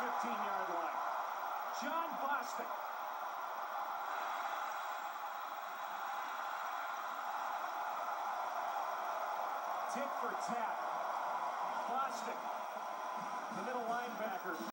15-yard line. John Bostic. Tip for tap.